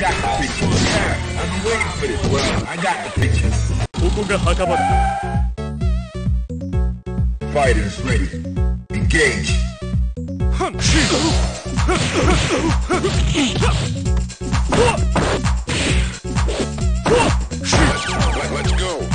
got the picture. Yeah, I've been waiting for this. Well, I got the picture. ここが墓場だ Fighters ready. Engage. Let, let's go.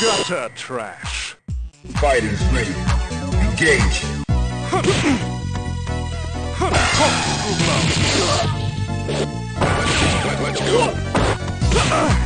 Gutter trash Fighters ready. Engage. Let, let's go.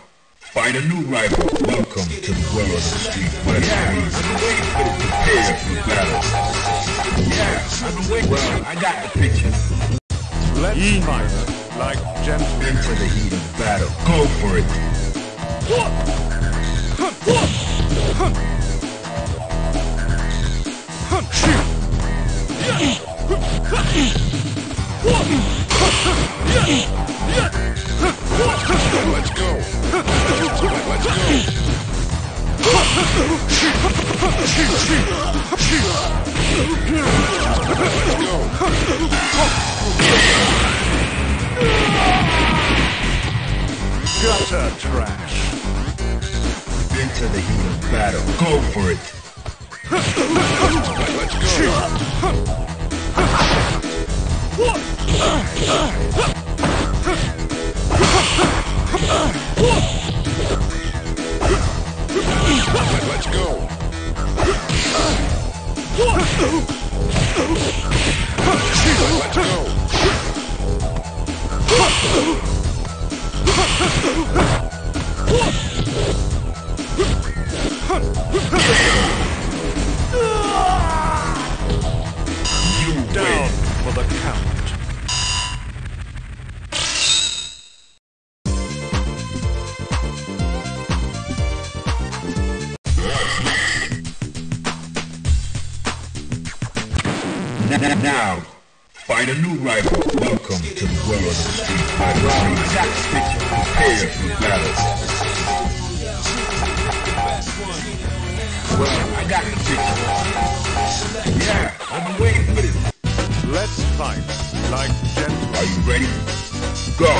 find a new rival. Welcome to the world of the street fighter. Yeah, I've been waiting for this. Prepare for battle. Yeah, I've been waiting. Well, I got the picture. Let's mm. fight like gentlemen Into the heat of battle. Go for it. Let, let's go. Let's go. gutter trash Into the heat of battle. Go for it. Let, let's go. Let, let's go. Let's go. Now, find a new rival. Welcome to the world of the street fighter. Well, I got the. Prepare for battle. Well, I got the picture. Yeah, I've been waiting for this. Let's fight like gentlemen Are you ready? Go.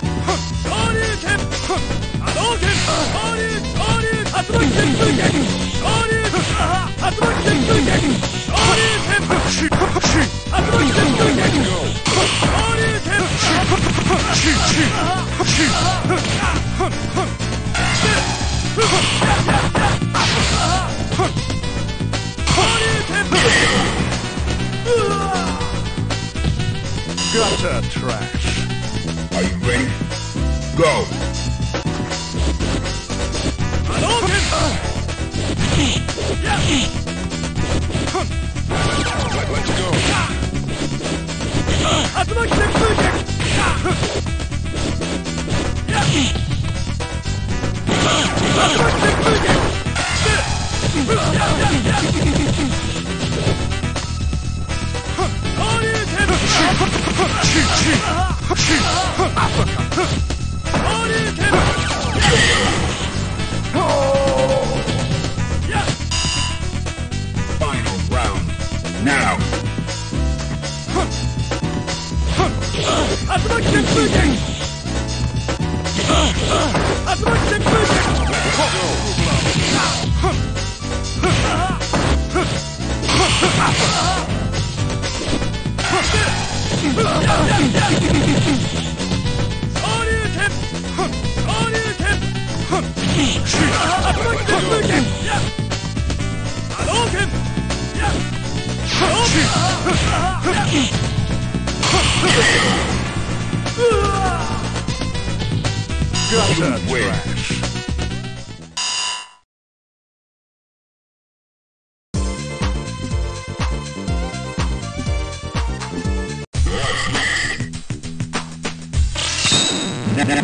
gutter trash Are you ready? Go. Let, let's go. Trash.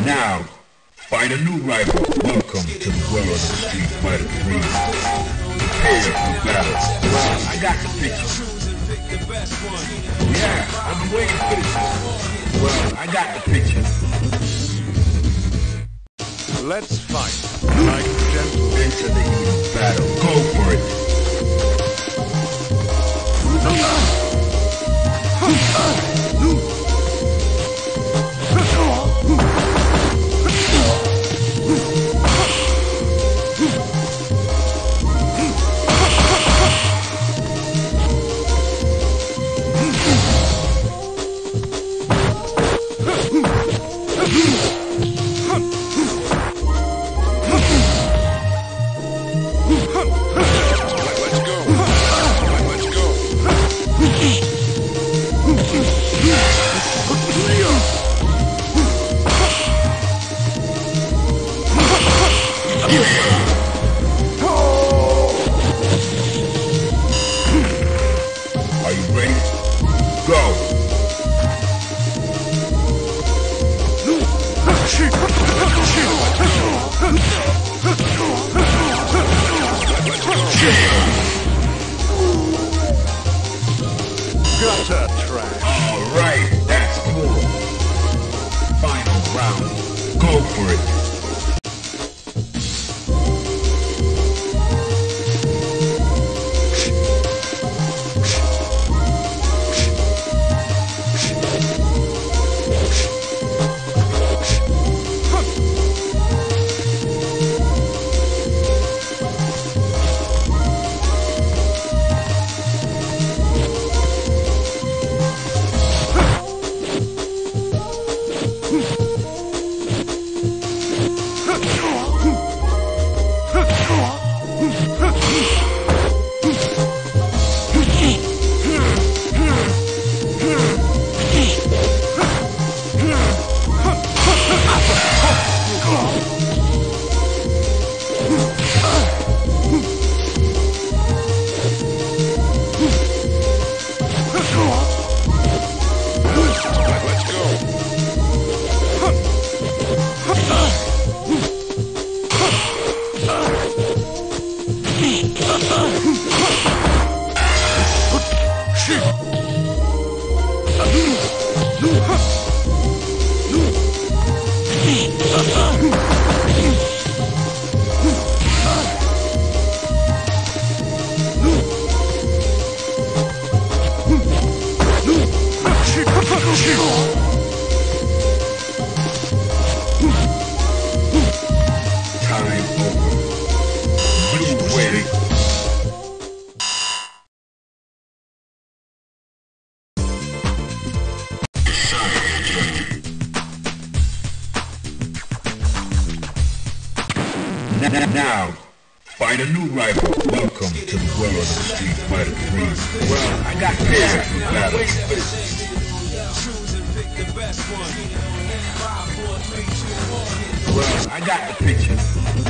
Now, find a new rival. Welcome to the world of Street Fighter 3. Prepare for battle. I got the picture. Yeah, I've been waiting for this. Well, I got the picture. Let's fight like gentlemen. Into the heat battle. Go for it. Uh -huh. Now, find a new rival. Welcome to the world of Street Fighter 3. Well, I got prepared for battle. Well, I got the picture.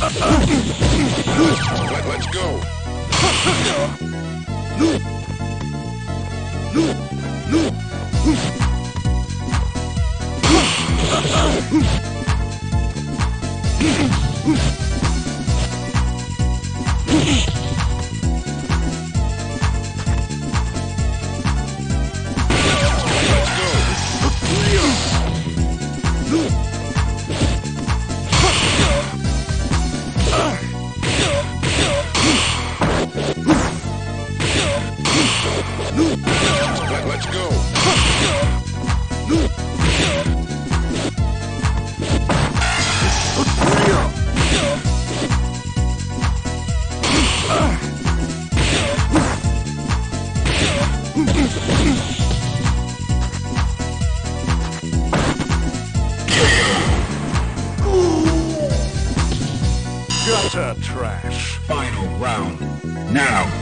Let, let's go. Round. Now!